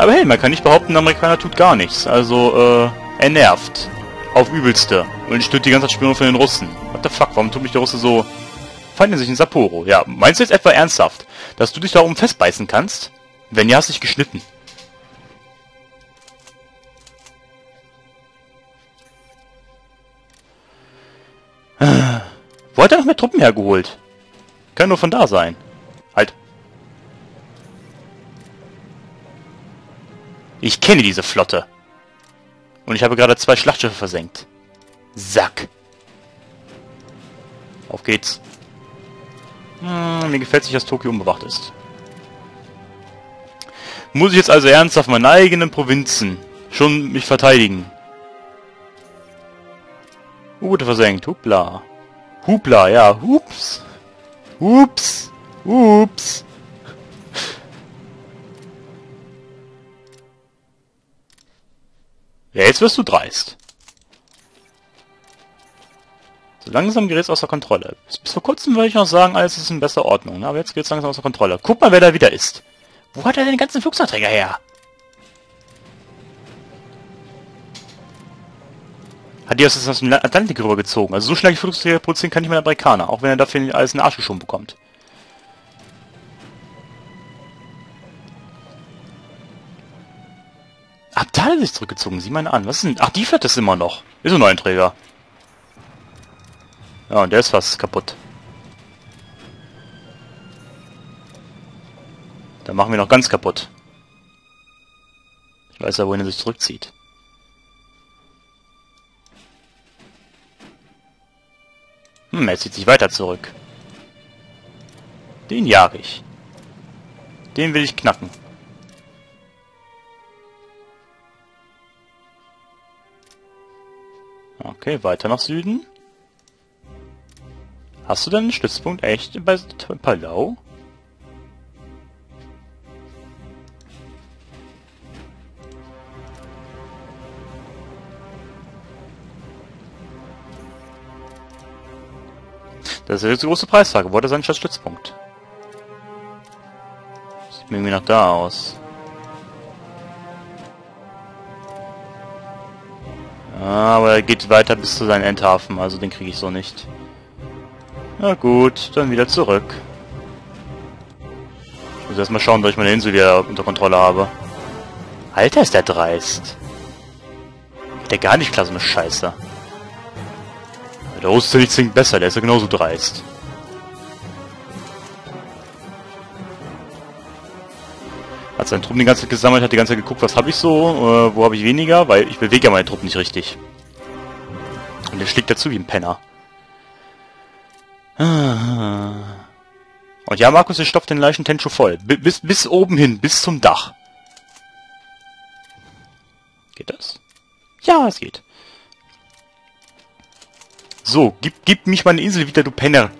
Aber hey, man kann nicht behaupten, der Amerikaner tut gar nichts. Also, äh, er nervt. Auf übelste. Und stört die ganze Zeit Spione von den Russen. What the fuck, warum tut mich der Russe so... Fanden sich in Sapporo. Ja, meinst du jetzt etwa ernsthaft, dass du dich da oben festbeißen kannst? Wenn ja, hast dich geschnitten. Wo hat er noch mehr Truppen hergeholt? Kann nur von da sein. Halt. Ich kenne diese Flotte. Und ich habe gerade zwei Schlachtschiffe versenkt. Sack. Auf geht's. Hm, mir gefällt sich, dass Tokio unbewacht ist. Muss ich jetzt also ernsthaft meine eigenen Provinzen schon mich verteidigen? U-Boote versenkt. Hupla. Hupla, ja. Hups. Hups. Hups. Ja, jetzt wirst du dreist. So langsam gerät es außer Kontrolle. Bis, vor kurzem würde ich noch sagen, alles ist in besser Ordnung. Ne? Aber jetzt geht es langsam außer Kontrolle. Guck mal, wer da wieder ist. Wo hat er denn den ganzen Flugzeugträger her? Hat die das aus dem Atlantik rübergezogen. Also so schnell Flugzeuge produzieren kann nicht mehr der Amerikaner, auch wenn er dafür alles in den Arsch geschoben bekommt. Ist zurückgezogen, sieh mal an. Was ist denn? Ach, die fährt das immer noch. Ist ein Träger. Ja, und der ist fast kaputt. Dann machen wir noch ganz kaputt. Ich weiß ja, wohin er sich zurückzieht. Hm, er zieht sich weiter zurück. Den jag ich. Den will ich knacken. Okay, weiter nach Süden. Hast du denn einen Stützpunkt echt bei Palau? Das ist jetzt die große Preisfrage. Wo hat er seinen Stützpunkt? Sieht mir irgendwie nach da aus. Aber er geht weiter bis zu seinem Endhafen, also den kriege ich so nicht. Na gut, dann wieder zurück. Ich muss erstmal schauen, dass ich meine Insel wieder unter Kontrolle habe. Alter, ist der dreist. Der gar nicht klar, so eine Scheiße. Der Osterlich klingt besser, der ist ja genauso dreist. Hat seinen Truppen die ganze Zeit gesammelt, hat die ganze Zeit geguckt, was habe ich so, äh, wo habe ich weniger, weil ich bewege ja meine Truppen nicht richtig. Und der schlägt dazu wie ein Penner. Und ja, Markus, ich stopft den Leichen Tencho voll. Bis, bis oben hin, bis zum Dach. Geht das? Ja, es geht. So, gib, gib mich meine Insel wieder, du Penner.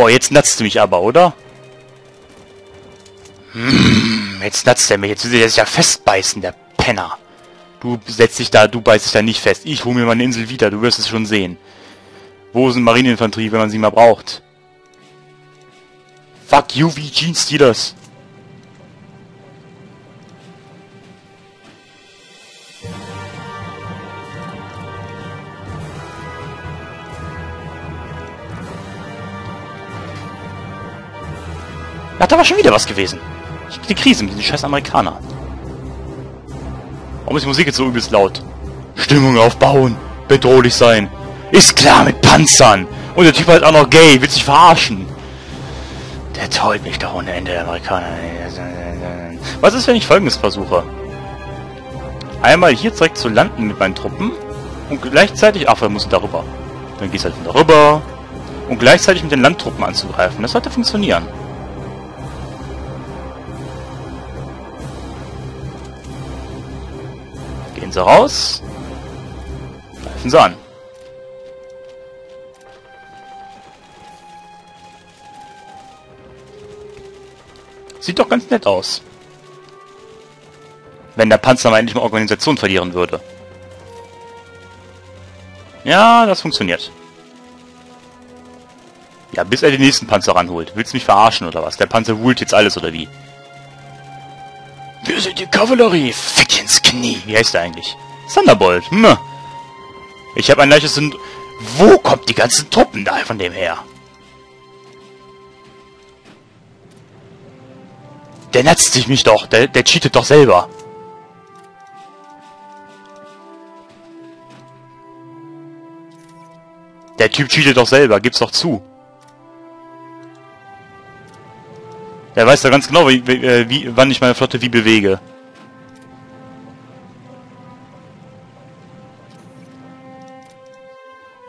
Oh, jetzt natzt du mich aber, oder? Hm, jetzt natzt er mich. Jetzt will er sich ja festbeißen, der Penner. Du setzt dich da, du beißt dich da nicht fest. Ich hole mir meine Insel wieder, du wirst es schon sehen. Wo sind Marineinfanterie, wenn man sie mal braucht? Fuck you, wie Gene Steelers. Ja, da war schon wieder was gewesen. Die Krise mit den scheiß Amerikanern. Warum ist die Musik jetzt so übelst laut? Stimmung aufbauen, bedrohlich sein. Ist klar mit Panzern. Und der Typ halt auch noch gay, will sich verarschen. Der tollt mich doch ohne Ende, der Amerikaner. Was ist, wenn ich folgendes versuche? Einmal hier direkt zu landen mit meinen Truppen und gleichzeitig... Ach, wir müssen darüber. Dann gehst halt darüber und gleichzeitig mit den Landtruppen anzugreifen. Das sollte funktionieren. Gehen Sie raus. Greifen Sie an. Sieht doch ganz nett aus. Wenn der Panzer mal endlich mal Organisation verlieren würde. Ja, das funktioniert. Ja, bis er den nächsten Panzer ranholt. Willst du mich verarschen oder was? Der Panzer wult jetzt alles oder wie? Wir sind die Kavallerie. Fick Knie. Wie heißt der eigentlich? Thunderbolt. Hm. Ich habe ein leichtes... Sind Wo kommt die ganzen Truppen da von dem her? Der netzt sich mich doch. Der, der cheatet doch selber. Der Typ cheatet doch selber. Gib's doch zu. Der weiß doch ganz genau, wie, wie, äh, wie, wann ich meine Flotte wie bewege.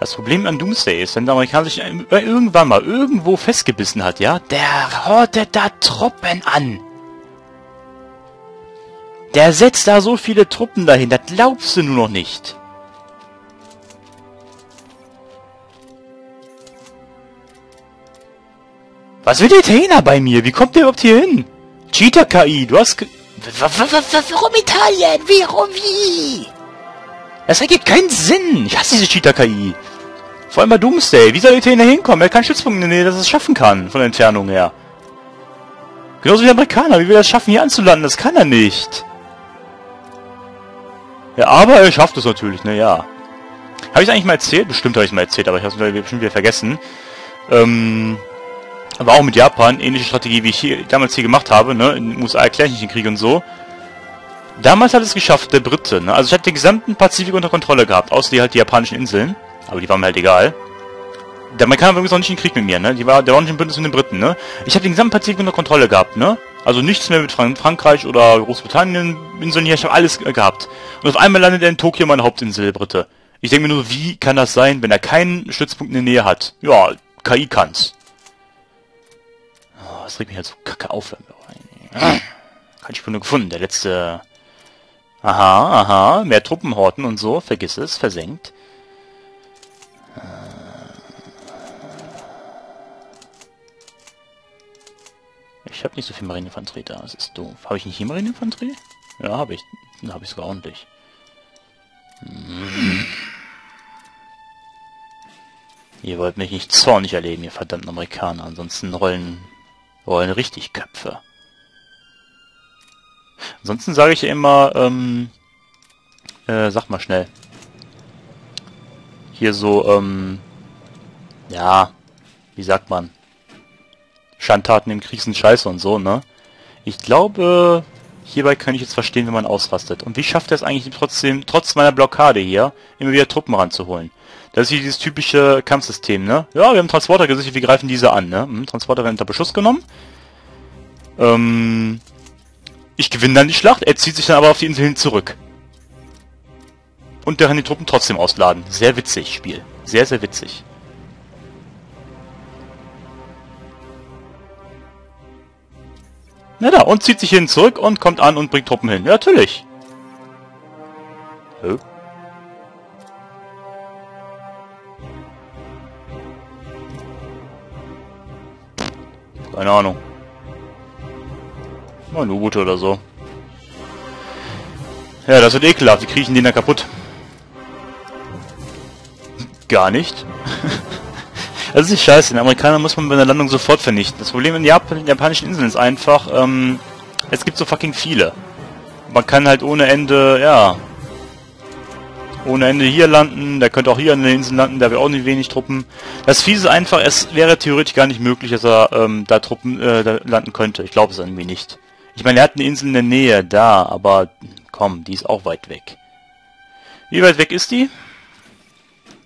Das Problem an Doomsday ist, wenn der Amerikaner sich irgendwann mal irgendwo festgebissen hat, ja, der hortet da Truppen an. Der setzt da so viele Truppen dahin, das glaubst du nur noch nicht. Was will der Italiener bei mir? Wie kommt der überhaupt hier hin? Cheater-KI, du hast... Warum Italien? Warum wie? Das ergibt keinen Sinn. Ich hasse diese Cheater-KI. Vor allem bei Doomsday. Wie soll Italiener hinkommen? Er hat keinen Stützpunkt in der Nähe, dass er es schaffen kann, von der Entfernung her. Genauso wie der Amerikaner. Wie will er es schaffen, hier anzulanden? Das kann er nicht. Ja, aber er schafft es natürlich, ne, ja. Habe ich eigentlich mal erzählt? Bestimmt habe ich mal erzählt, aber ich habe es bestimmt wieder vergessen. Ähm, aber auch mit Japan, ähnliche Strategie, wie ich hier, damals hier gemacht habe, ne, in den USA erkläre ich nicht den Krieg und so. Damals hat es geschafft, der Brite, ne, also ich hatte den gesamten Pazifik unter Kontrolle gehabt, außer die halt die japanischen Inseln, aber die waren mir halt egal. Der Amerikaner war übrigens auch nicht in Krieg mit mir, ne, die war, der war nicht im Bündnis mit den Briten, ne. Ich habe den gesamten Pazifik unter Kontrolle gehabt, ne, also nichts mehr mit Frank Frankreich oder Großbritannien, Inseln hier, ich habe alles äh, gehabt. Und auf einmal landet er in Tokio, meine Hauptinsel, der Brite. Ich denke mir nur, wie kann das sein, wenn er keinen Stützpunkt in der Nähe hat? Ja, KI kann's das regt mich halt so kacke auf. Keine Spinne gefunden. Der letzte... Aha, aha. Mehr Truppenhorten und so. Vergiss es. Versenkt. Ich habe nicht so viel Marineinfanterie da. Das ist doof. Habe ich nicht hier Marineinfanterie? Ja, habe ich. Dann habe ich sogar ordentlich. Hm. Ihr wollt mich nicht zornig erleben, ihr verdammten Amerikaner. Ansonsten rollen wollen richtig Köpfe. Ansonsten sage ich immer, ähm, äh, sag mal schnell. Hier so, ähm, ja, wie sagt man? Schandtaten im Krieg sind scheiße und so, ne? Ich glaube, hierbei kann ich jetzt verstehen, wenn man ausrastet. Und wie schafft er es eigentlich trotzdem, trotz meiner Blockade hier, immer wieder Truppen ranzuholen? Das ist hier dieses typische Kampfsystem, ne? Ja, wir haben Transporter gesichert, wir greifen diese an, ne? Hm, Transporter werden unter Beschuss genommen. Ähm, ich gewinne dann die Schlacht, er zieht sich dann aber auf die Insel hin zurück. Und der kann die Truppen trotzdem ausladen. Sehr witzig, Spiel. Sehr, sehr witzig. Na da, und zieht sich hin zurück und kommt an und bringt Truppen hin. Ja, natürlich. Hä? Keine Ahnung. Mal ein U-Boot oder so. Ja, das wird ekelhaft. Wie kriechen die da kaputt? Gar nicht. das ist nicht scheiße. Den Amerikaner muss man bei der Landung sofort vernichten. Das Problem in Japan, den japanischen Inseln ist einfach, ähm, es gibt so fucking viele. Man kann halt ohne Ende, ja, ohne Ende hier landen, der könnte auch hier an der Insel landen, der wäre auch nicht wenig Truppen. Das Fiese ist einfach, es wäre theoretisch gar nicht möglich, dass er ähm, da Truppen äh, da landen könnte. Ich glaube es irgendwie nicht. Ich meine, er hat eine Insel in der Nähe, da, aber komm, die ist auch weit weg. Wie weit weg ist die?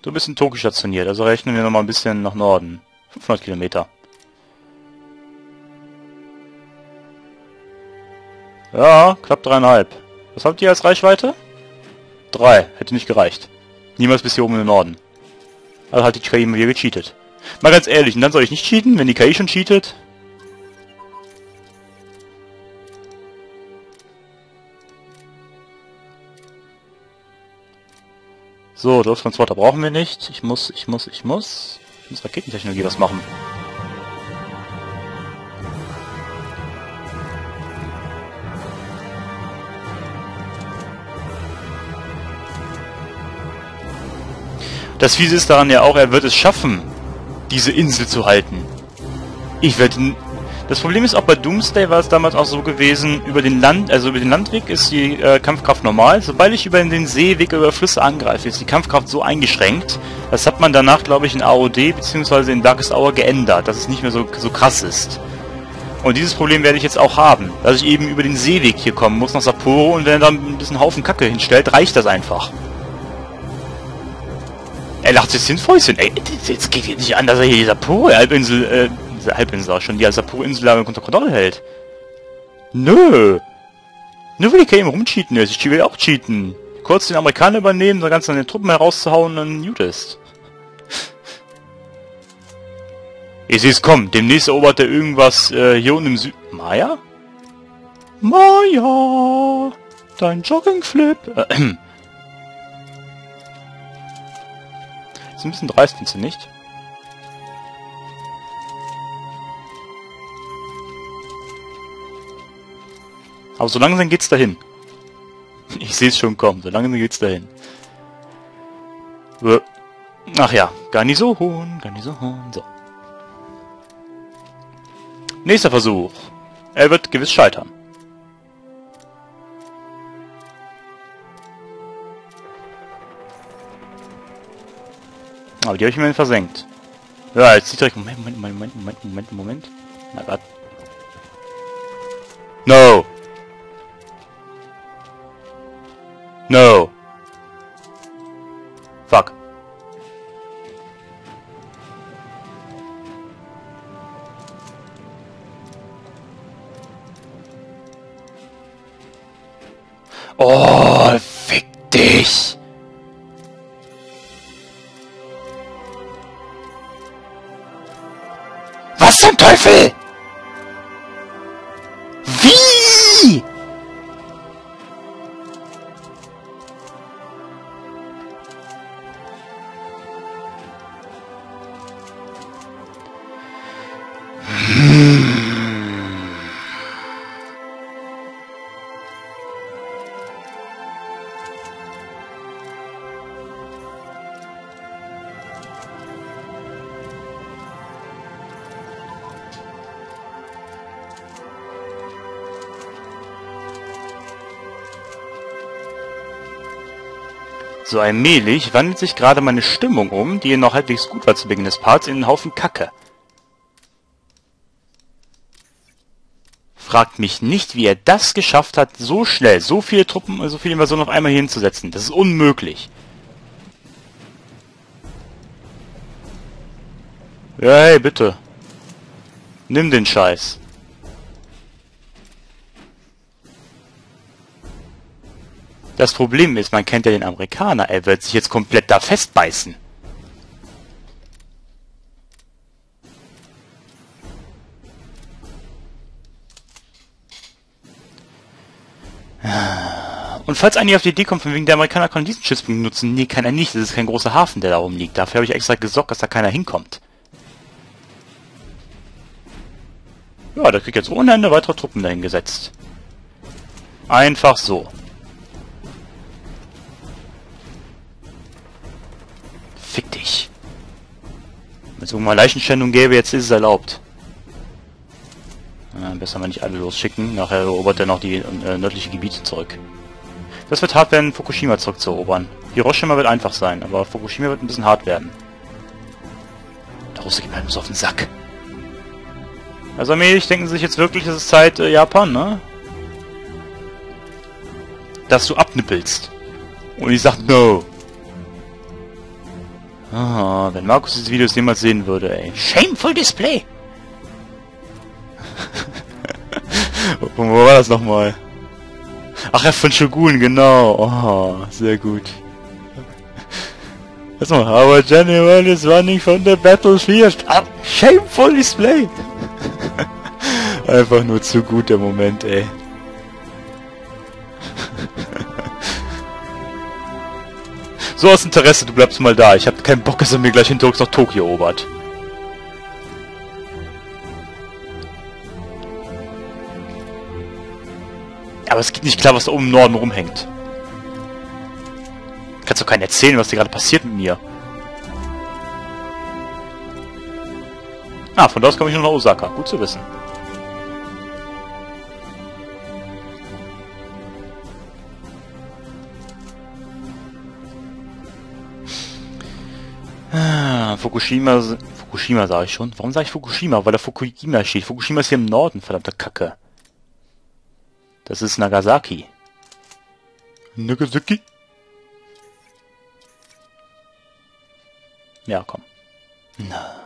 Du bist in Tokio stationiert, also rechnen wir nochmal ein bisschen nach Norden. 500 Kilometer. Ja, knapp dreieinhalb. Was habt ihr als Reichweite? Drei. Hätte nicht gereicht. Niemals bis hier oben im Norden. Also hat die KI immer wieder gecheatet. Mal ganz ehrlich, und dann soll ich nicht cheaten, wenn die KI schon cheatet? So, Lufttransporter brauchen wir nicht. Ich muss, ich muss, ich muss. Ich muss Raketentechnologie was machen. Das Fiese ist daran ja auch, er wird es schaffen, diese Insel zu halten. Ich werde... Das Problem ist auch bei Doomsday war es damals auch so gewesen, über den Land, also über den Landweg ist die äh, Kampfkraft normal. Sobald ich über den Seeweg über Flüsse angreife, ist die Kampfkraft so eingeschränkt. Das hat man danach, glaube ich, in AOD bzw. in Darkest Hour geändert, dass es nicht mehr so, so krass ist. Und dieses Problem werde ich jetzt auch haben, dass ich eben über den Seeweg hier kommen muss nach Sapporo und wenn er dann ein bisschen Haufen Kacke hinstellt, reicht das einfach. Er lacht sich ins Fäustchen. Ey, jetzt geht hier nicht an, dass er hier die Sapporo-Halbinsel, äh, Halbinsel auch schon, die Sapporo-Insel unter Kontrolle hält. Nö. Nur weil ich eben rumcheaten ist. Ich will auch cheaten. Kurz den Amerikaner übernehmen, dann ganz an den Truppen herauszuhauen und gut ist. Ich sehe es kommen. Demnächst erobert er irgendwas äh, hier unten im Süden. Maya? Maya! Dein Joggingflip. Äh, ist ein bisschen dreist, findest du nicht? Aber so langsam geht's dahin. Ich sehe es schon kommen. So langsam geht's dahin. Ach ja, gar nicht so hohen, gar nicht so hohen. So. Nächster Versuch. Er wird gewiss scheitern. Aber die habe ich immerhin versenkt. Ja, jetzt sieht direkt... Moment, Moment, Moment, Moment, Moment, Moment. Na Gott. No! Fuck. Oh, So allmählich wandelt sich gerade meine Stimmung um, die noch halbwegs gut war zu Beginn des Parts, in einen Haufen Kacke. Fragt mich nicht, wie er das geschafft hat, so schnell, so viele Truppen, so viele Invasionen auf einmal hier hinzusetzen. Das ist unmöglich. Ja, hey, bitte. Nimm den Scheiß. Das Problem ist, man kennt ja den Amerikaner, er wird sich jetzt komplett da festbeißen. Und falls einer auf die Idee kommt, von wegen der Amerikaner kann diesen Schiffspunkt nutzen, nee, kann er nicht, das ist kein großer Hafen, der da oben liegt. Dafür habe ich extra gesorgt, dass da keiner hinkommt. Ja, da kriegt jetzt ohne Ende weitere Truppen dahin gesetzt. Einfach so. Fick dich. Wenn es irgendwann Leichenschändung gäbe, jetzt ist es erlaubt. Ja, besser mal nicht alle losschicken. Nachher erobert er noch die äh, nördliche Gebiete zurück. Das wird hart werden, Fukushima zurückzuerobern. Hiroshima wird einfach sein, aber Fukushima wird ein bisschen hart werden. Der Russe geht mir so auf den Sack. Also allmählich denken sie sich jetzt wirklich, es ist Zeit, äh, Japan, ne? Dass du abnippelst. Und ich sag, no. Ah, wenn Markus diese Videos jemals sehen würde, ey. Shameful Display! Wo war das nochmal? Ach ja, von Shogun, genau. Oh, sehr gut. Lass mal, our general is running from the battlefield. Ah, shameful Display! Einfach nur zu gut der Moment, ey. So aus Interesse, du bleibst mal da. Ich hab keinen Bock, dass er mir gleich hinterrücks nach Tokio erobert. Aber es geht nicht klar, was da oben im Norden rumhängt. Kannst doch keinen erzählen, was dir gerade passiert mit mir. Ah, von da aus komme ich nur nach Osaka. Gut zu wissen. Fukushima... Fukushima sage ich schon. Warum sage ich Fukushima? Weil da Fukushima steht. Fukushima ist hier im Norden, verdammte Kacke. Das ist Nagasaki. Nagasaki? Ja, komm. Na.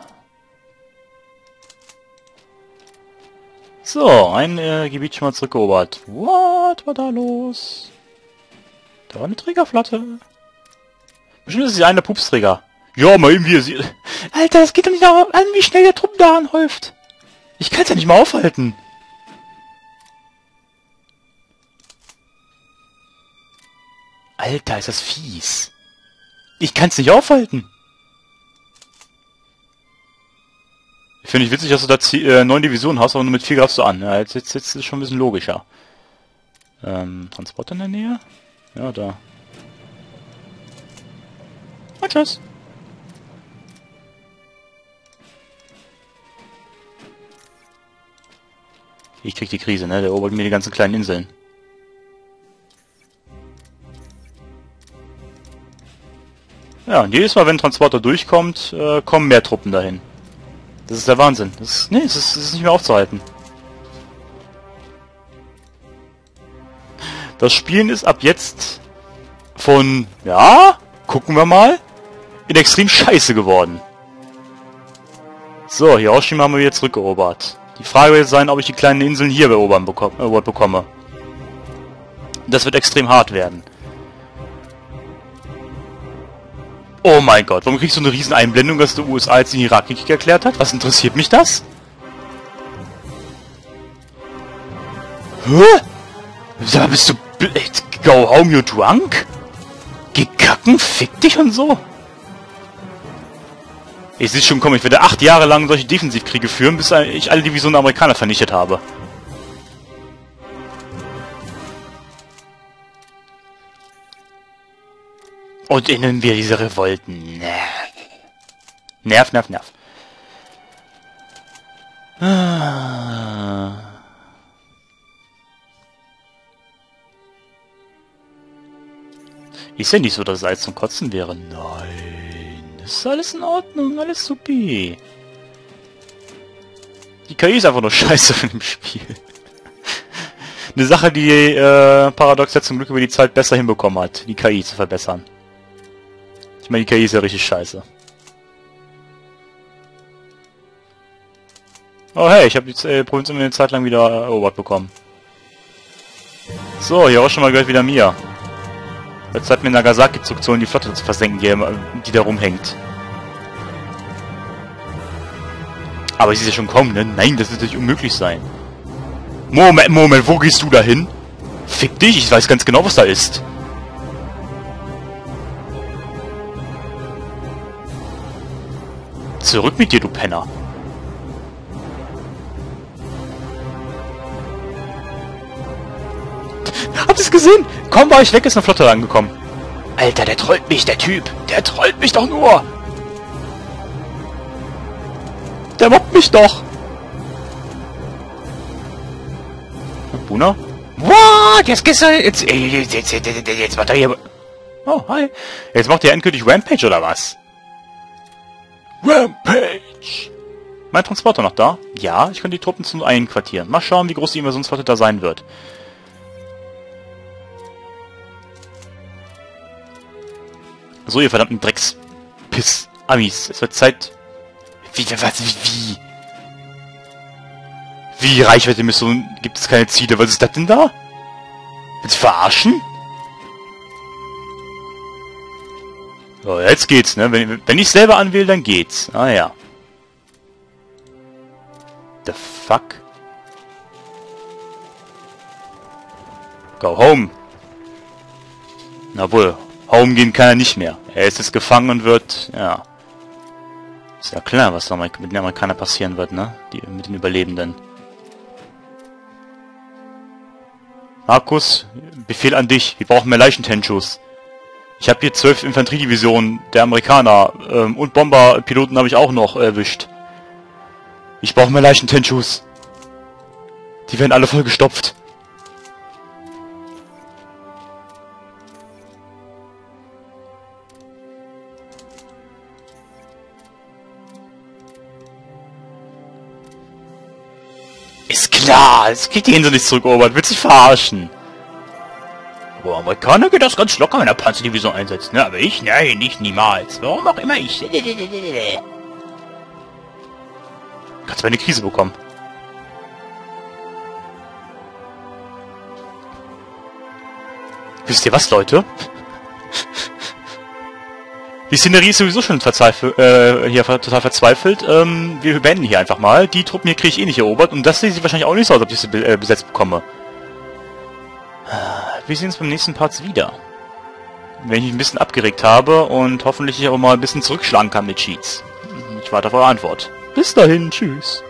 So, ein äh, Gebiet schon mal zurückerobert. What war da los? Da war eine Trägerflotte. Bestimmt ist es eine Pupsträger. Ja, mal eben sie... Alter, das geht doch nicht an, wie schnell der Trupp da anhäuft. Ich kann es ja nicht mal aufhalten. Alter, ist das fies. Ich kann es nicht aufhalten. Finde ich witzig, dass du da äh, neun Divisionen hast, aber nur mit vier greifst du an. Ja, jetzt, jetzt, jetzt ist es schon ein bisschen logischer. Ähm, Transport in der Nähe? Ja, da. Und tschüss. Ich krieg die Krise, ne? Der erobert mir die ganzen kleinen Inseln. Ja, und jedes Mal, wenn ein Transporter durchkommt, äh, kommen mehr Truppen dahin. Das ist der Wahnsinn. Das ist, nee, das ist, ist nicht mehr aufzuhalten. Das Spielen ist ab jetzt von, ja, gucken wir mal, in extrem scheiße geworden. So, Hiroshima haben wir wieder zurückerobert. Die Frage wird sein, ob ich die kleinen Inseln hier erobern bekomme. Das wird extrem hart werden. Oh mein Gott, warum kriegst du eine riesen Einblendung, dass der USA jetzt den Irakkrieg erklärt hat? Was interessiert mich das? Hä? Sag bist du... Go home, you drunk? Geh kacken, fick dich und so. Ich sehe schon kommen, ich werde acht Jahre lang solche Defensivkriege führen, bis ich alle Divisionen der Amerikaner vernichtet habe. Und innen wir diese Revolten. Nerv, nerv, nerv. Ah. Ist ja nicht so, dass es zum Kotzen wäre. Nein. Ist alles in Ordnung, alles supi. Die KI ist einfach nur scheiße in dem Spiel. Eine Sache, die äh, Paradox jetzt zum Glück über die Zeit besser hinbekommen hat, die KI zu verbessern. Ich meine, die KI ist ja richtig scheiße. Oh hey, ich habe die äh, Provinz immer eine Zeit lang wieder erobert bekommen. So, hier auch schon mal gehört wieder mir. Jetzt hat mir Nagasaki zurückzuholen, die Flotte zu versenken, die, die da rumhängt. Aber sie ist ja schon kommen, ne? Nein, das wird nicht unmöglich sein. Moment, Moment, wo gehst du da hin? Fick dich, ich weiß ganz genau, was da ist. Zurück mit dir, du Penner. Habt ihr es gesehen? Komm, war ich weg, ist eine Flotte angekommen. Alter, der trollt mich, der Typ. Der trollt mich doch nur. Der mobbt mich doch. Buna? What? Jetzt gehst du... Jetzt, jetzt, jetzt, jetzt, jetzt macht er hier... Oh, hi. Jetzt macht er endgültig Rampage, oder was? Rampage! Mein Transporter noch da? Ja, ich kann die Truppen zum Einquartieren. Mal schauen, wie groß die Invasionsflotte da sein wird. So, ihr verdammten Dreckspiss. Amis, es wird Zeit... Wie, was, wie, wie? Wie, Reichweite-Mission, gibt es keine Ziele? Was ist das denn da? Willst du verarschen? So, jetzt geht's, ne? Wenn, wenn ich selber anwähle, dann geht's. Ah ja. The fuck? Go home. Na wohl, home gehen kann er nicht mehr. Er ist jetzt gefangen und wird, ja. Ist ja klar, was mit den Amerikanern passieren wird, ne? Die, mit den Überlebenden. Markus, Befehl an dich. Wir brauchen mehr Leichentenschuss. Ich habe hier zwölf Infanteriedivisionen der Amerikaner ähm, und Bomberpiloten habe ich auch noch erwischt. Ich brauche mehr Leichen-Tenchus. Die werden alle voll klar, es geht die Insel nicht zurück, Obert. Willst du dich verarschen? Aber Amerikaner geht das ganz locker, wenn er Panzerdivision einsetzt, ne? Aber ich? Nein, nicht niemals. Warum auch immer ich. Kannst du eine Krise bekommen. Wisst ihr was, Leute? Die Szenerie ist sowieso schon äh, hier total verzweifelt. Ähm, wir beenden hier einfach mal. Die Truppen hier kriege ich eh nicht erobert. Und das sieht wahrscheinlich auch nicht so aus, ob ich sie be äh, besetzt bekomme. Wir sehen uns beim nächsten Part wieder. Wenn ich mich ein bisschen abgeregt habe und hoffentlich aber mal ein bisschen zurückschlagen kann mit Cheats. Ich warte auf eure Antwort. Bis dahin, tschüss.